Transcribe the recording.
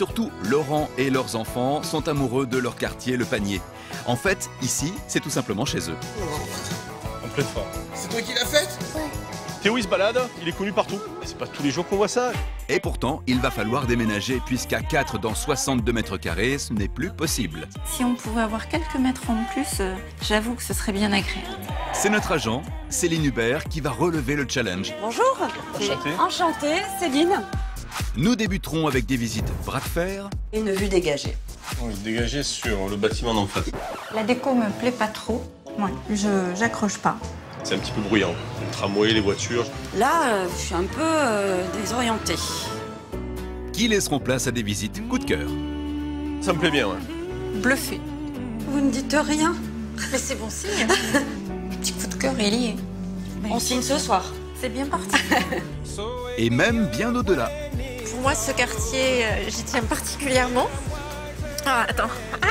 Surtout Laurent et leurs enfants sont amoureux de leur quartier, le panier. En fait, ici, c'est tout simplement chez eux. En pleine forme. C'est toi qui l'as faite Théo il se balade, il est connu partout. C'est pas tous les jours qu'on voit ça. Et pourtant, il va falloir déménager puisqu'à 4 dans 62 mètres carrés, ce n'est plus possible. Si on pouvait avoir quelques mètres en plus, euh, j'avoue que ce serait bien agréable. C'est notre agent, Céline Hubert, qui va relever le challenge. Bonjour. Enchanté. Enchantée, Céline. Nous débuterons avec des visites bras de fer, Une vue dégagée. On est dégagé sur le bâtiment d'en face. La déco me plaît pas trop. Ouais, je j'accroche pas. C'est un petit peu bruyant. Le tramway, les voitures. Là, euh, je suis un peu euh, désorientée. qui laisseront place à des visites coup de cœur? Ça me plaît bien, ouais. Bluffé. Vous ne dites rien Mais c'est bon signe. Petit coup de cœur, il y est. On signe ce soir. C'est bien parti. Et même bien au-delà. Moi, ce quartier, euh, j'y tiens particulièrement. Ah, attends. Ah